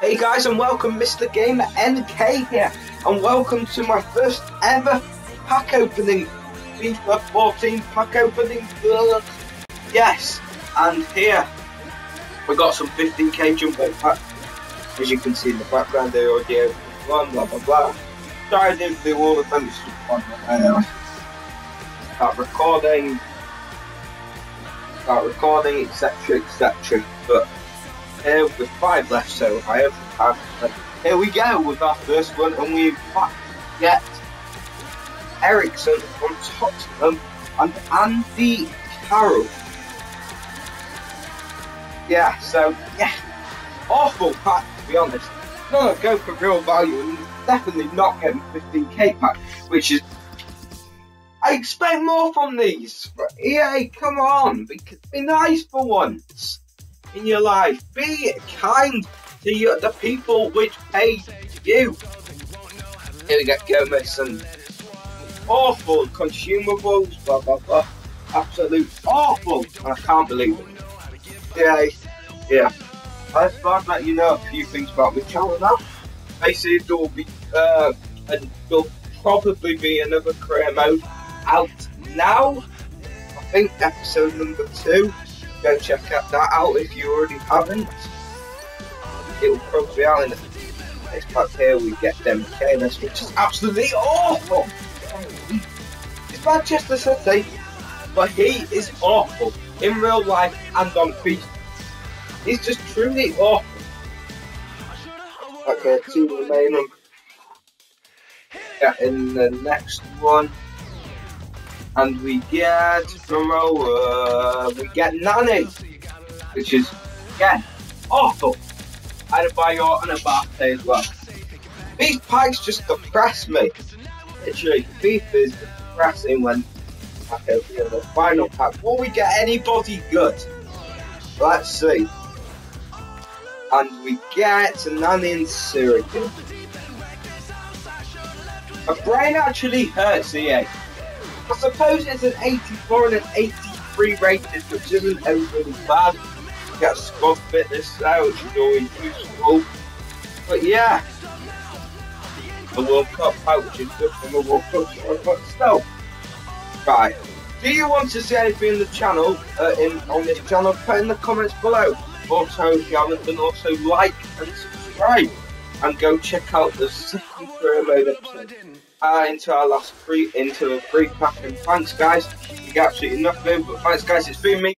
Hey guys and welcome Mr. Gamer NK here and welcome to my first ever pack opening FIFA 14 pack opening yes and here we got some 15k jumbo pack as you can see in the background already opened one blah blah blah. Sorry I didn't do all them it's just one start recording. Start recording etc etc but here with five left, so I have. Here we go with our first one, and we get Eriksen from Tottenham and Andy Carroll. Yeah, so yeah, awful pack to be honest. No, go for real value and definitely not getting 15k pack, which is I expect more from these. EA, come on, be, be nice for once in your life. Be kind to you, the people which pay you. Here we get Gomez and awful consumables, blah blah blah. Absolute awful. I can't believe it. Yeah, yeah. I just thought that you know a few things about my channel. Basically, there will be, uh, and there'll probably be another career mode out now. I think episode number two go check that out if you already haven't. It will probably be out in the next part here we get them KNS, which is absolutely awful. It's Manchester City, but he is awful in real life and on feet. He's just truly awful. Okay, two remaining. Yeah, in the next one and we get uh, we get Nani, which is again awful. Adebayor and Abate as well. These pikes just depress me. Literally, FIFA is depressing when pack opening the final pack. Will we get anybody good? Let's see. And we get Nani and Syracuse. My brain actually hurts, EA. I suppose it's an 84 and an 83 rated, which isn't overly bad. Get squad fitness now, which is always useful. But yeah, the World Cup which is good from the World Cup, but still. Right. Do you want to see anything in the channel, uh, in on this channel? Put in the comments below. Also, if you haven't done, also like and subscribe. And go check out the second mode episode uh, into our last free into a free pack. And thanks, guys. You got absolutely nothing, but thanks, guys. It's been me.